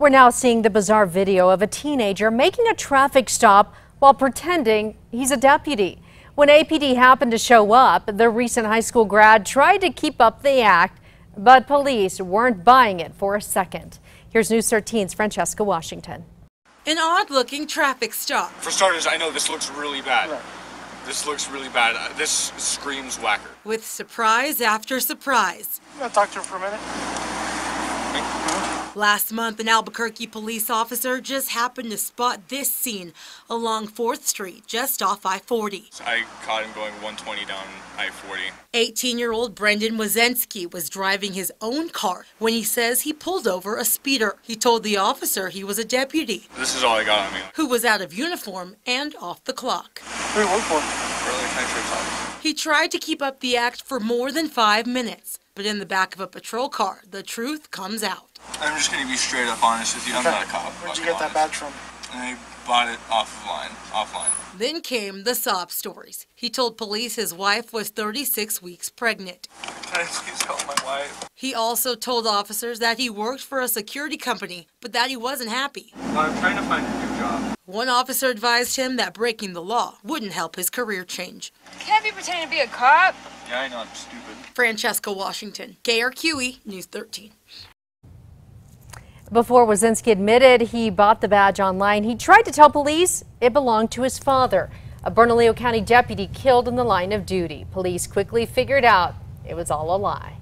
We're now seeing the bizarre video of a teenager making a traffic stop while pretending he's a deputy. When APD happened to show up, the recent high school grad tried to keep up the act, but police weren't buying it for a second. Here's News 13's Francesca Washington. An odd looking traffic stop. For starters, I know this looks really bad. This looks really bad. Uh, This screams whacker. With surprise after surprise. You want to talk to her for a minute? Last month, an Albuquerque police officer just happened to spot this scene along 4th Street, just off I 40. I caught him going 120 down I-40. 18 year old Brendan Wazensky was driving his own car when he says he pulled over a speeder. He told the officer he was a deputy This is all I got on me. who was out of uniform and off the clock. Who do you work for? Early country office. He tried to keep up the act for more than five minutes, but in the back of a patrol car, the truth comes out. I'm just gonna be straight up honest with you. I'm not a cop. Where'd you get be that badge from? honest. I bought it offline. Offline. Then came the sob stories. He told police his wife was 36 weeks pregnant. Can I please help my wife? He also told officers that he worked for a security company, but that he wasn't happy. I'm trying to find a new job. One officer advised him that breaking the law wouldn't help his career change. Can't be pretending to be a cop. Yeah, I know. I'm stupid. Francesca Washington, KRQE News 13. Before Wazinski admitted he bought the badge online, he tried to tell police it belonged to his father, a Bernalillo County deputy killed in the line of duty. Police quickly figured out it was all a lie.